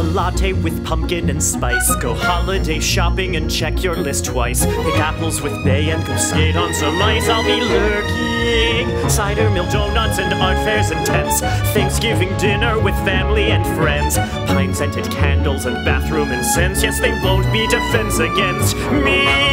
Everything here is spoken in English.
a latte with pumpkin and spice. Go holiday shopping and check your list twice. Pick apples with bay and go skate on some ice. I'll be lurking. Cider mill donuts and art fairs and tents. Thanksgiving dinner with family and friends. Pine scented candles and bathroom incense. Yes, they won't be defense against me.